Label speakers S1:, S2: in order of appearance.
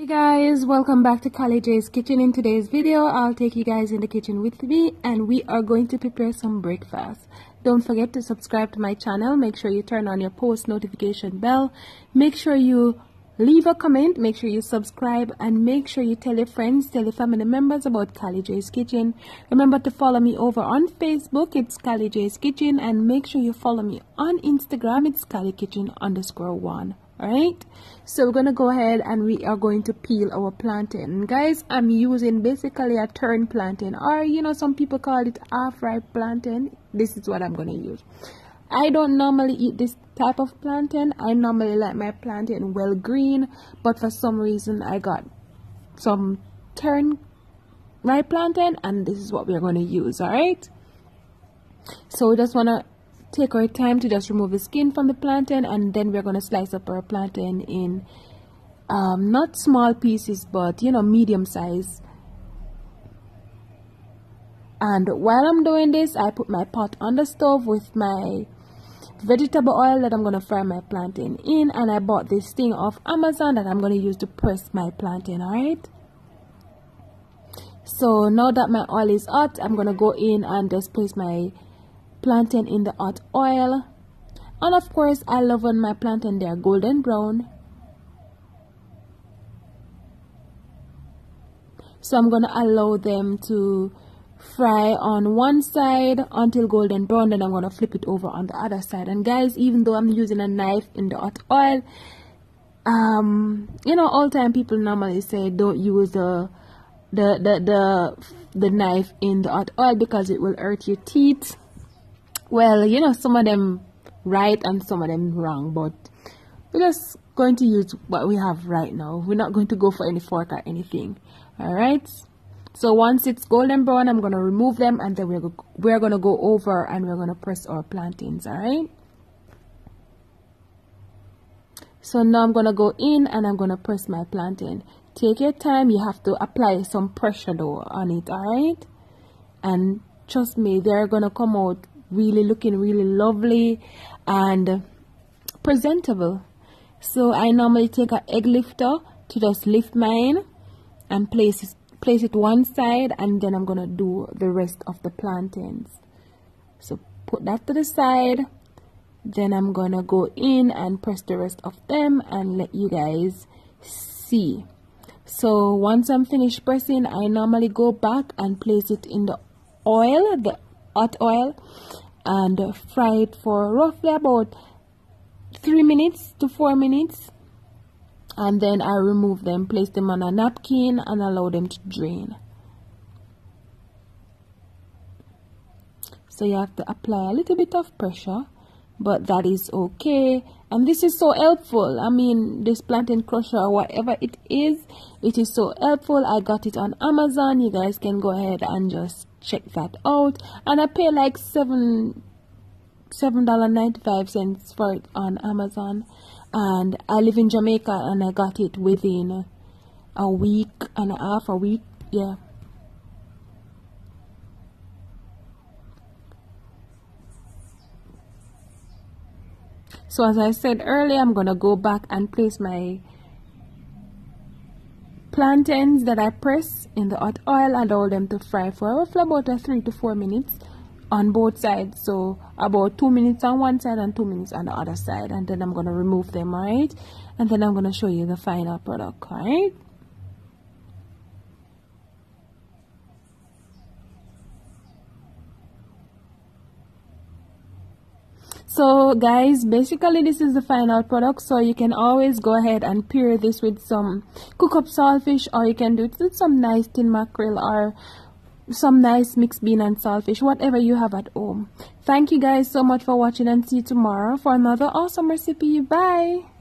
S1: Hey guys, welcome back to Cally J's Kitchen. In today's video, I'll take you guys in the kitchen with me and we are going to prepare some breakfast. Don't forget to subscribe to my channel. Make sure you turn on your post notification bell. Make sure you leave a comment. Make sure you subscribe and make sure you tell your friends, tell your family members about Cally J's Kitchen. Remember to follow me over on Facebook. It's Cally J's Kitchen and make sure you follow me on Instagram. It's Cally Kitchen underscore one all right so we're gonna go ahead and we are going to peel our plantain. Guys i'm using basically a turn plantain or you know some people call it half ripe plantain. This is what i'm gonna use. I don't normally eat this type of plantain. I normally like my plantain well green but for some reason i got some turn ripe plantain and this is what we're going to use all right so we just want to take our time to just remove the skin from the plantain and then we're going to slice up our plantain in um, not small pieces but you know medium size. And while I'm doing this I put my pot on the stove with my vegetable oil that I'm going to fry my plantain in and I bought this thing off Amazon that I'm going to use to press my plantain alright? So now that my oil is hot I'm going to go in and just place my plantain in the hot oil. And of course I love when my plantain they are golden brown. So I'm gonna allow them to fry on one side until golden brown then I'm gonna flip it over on the other side. And guys even though I'm using a knife in the hot oil um you know all time people normally say don't use the the the the, the knife in the hot oil because it will hurt your teeth well, you know, some of them right and some of them wrong, but we're just going to use what we have right now. We're not going to go for any fork or anything. Alright? So once it's golden brown, I'm going to remove them and then we're, we're going to go over and we're going to press our plantains. Alright? So now I'm going to go in and I'm going to press my plantain. Take your time. You have to apply some pressure though on it. Alright? And trust me, they're going to come out really looking really lovely and presentable. So I normally take an egg lifter to just lift mine and place it, place it one side and then I'm gonna do the rest of the plantains so put that to the side. Then I'm gonna go in and press the rest of them and let you guys see. So once I'm finished pressing I normally go back and place it in the oil the hot oil and fry it for roughly about 3 minutes to 4 minutes. And then I remove them place them on a napkin and allow them to drain. So you have to apply a little bit of pressure but that is okay and this is so helpful. I mean this plantain crusher or whatever it is it is so helpful. I got it on amazon. You guys can go ahead and just check that out. And i pay like seven seven dollar ninety five cents for it on amazon. And i live in jamaica and i got it within a week and a half a week. Yeah so as I said earlier I'm gonna go back and place my plantains that I press in the hot oil and allow them to fry for roughly about a 3 to 4 minutes on both sides. So about 2 minutes on one side and 2 minutes on the other side and then I'm gonna remove them right? And then I'm gonna show you the final product right so guys basically this is the final product. So you can always go ahead and pair this with some cook up saltfish or you can do it with some nice tin mackerel or some nice mixed bean and saltfish whatever you have at home. Thank you guys so much for watching and see you tomorrow for another awesome recipe. Bye